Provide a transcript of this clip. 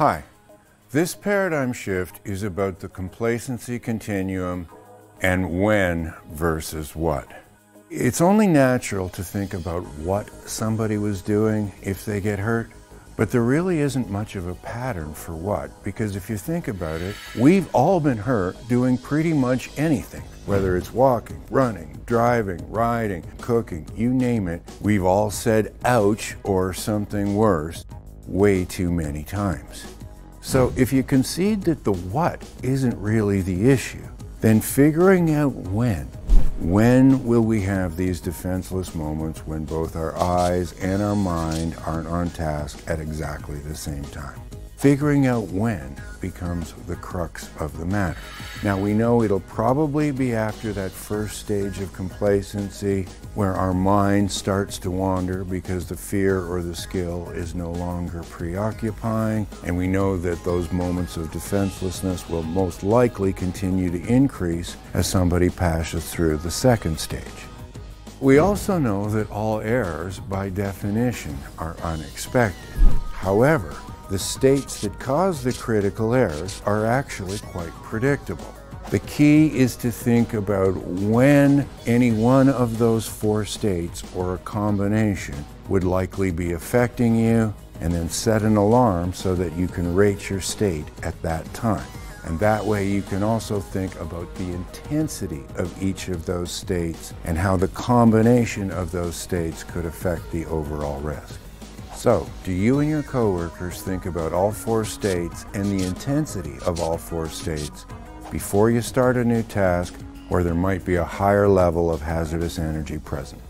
Hi, this paradigm shift is about the complacency continuum and when versus what. It's only natural to think about what somebody was doing if they get hurt, but there really isn't much of a pattern for what, because if you think about it, we've all been hurt doing pretty much anything. Whether it's walking, running, driving, riding, cooking, you name it, we've all said ouch or something worse way too many times. So if you concede that the what isn't really the issue, then figuring out when, when will we have these defenseless moments when both our eyes and our mind aren't on task at exactly the same time? Figuring out when becomes the crux of the matter. Now we know it'll probably be after that first stage of complacency where our mind starts to wander because the fear or the skill is no longer preoccupying and we know that those moments of defenselessness will most likely continue to increase as somebody passes through the second stage. We also know that all errors by definition are unexpected. However, the states that cause the critical errors are actually quite predictable. The key is to think about when any one of those four states or a combination would likely be affecting you and then set an alarm so that you can rate your state at that time. And that way you can also think about the intensity of each of those states and how the combination of those states could affect the overall risk. So, do you and your coworkers think about all four states and the intensity of all four states before you start a new task where there might be a higher level of hazardous energy present?